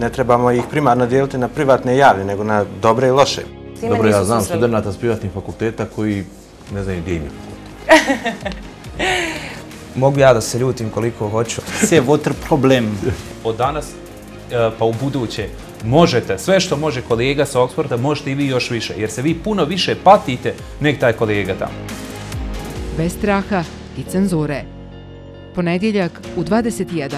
Ne trebamo ih primarno dijeliti na privatne i javne, nego na dobre i loše. Dobro, ja znam studenta s privatnih fakulteta koji ne znaju gdje imaju. Mogu ja da se ljutim koliko hoću. Sve water problem. Od danas e, pa u buduće možete, sve što može kolega sa Oxforda možete i vi još više, jer se vi puno više patite nek taj kolega tamo. Bez straha i cenzure. Ponedjeljak u 21.